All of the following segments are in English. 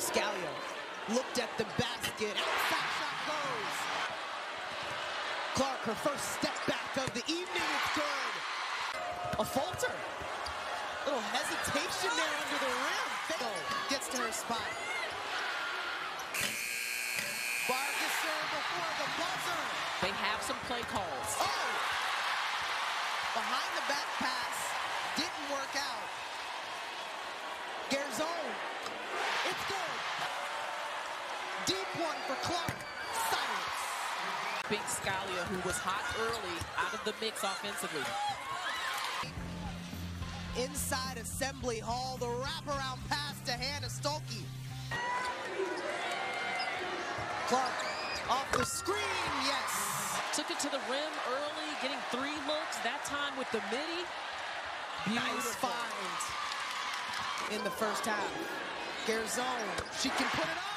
Scalia looked at the basket. Outside shot goes. Clark, her first step back of the evening. It's good. Affolter. Little hesitation there under the rim. Fago gets to her spot. Vargas before the buzzer. They have some play calls. Oh! Behind the back pass. Didn't work out. Garzon. It's good. Deep one for Clark. Silence. Big Scalia, who was hot early, out of the mix offensively. Inside Assembly Hall, the wraparound pass to Hannah Stuelke. Clark off the screen, yes. Took it to the rim early, getting three looks, that time with the midi. Nice find in the first half. Garzon, she can put it up.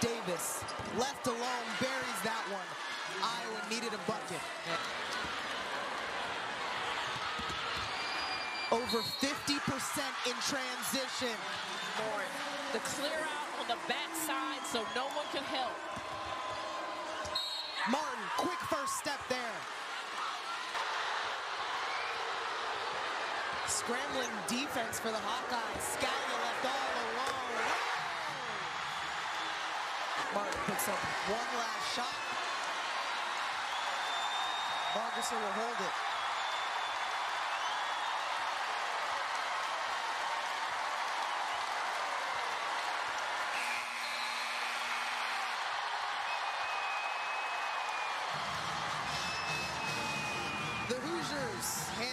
Davis, left alone, buries that one. Iowa needed a bucket. Over 50% in transition. The clear out on the backside so no one can help. Martin, quick first step there. Scrambling defense for the Hawkeyes. Scalia left all alone. Martin picks up one last shot. Vargasser will hold it. The Hoosiers handing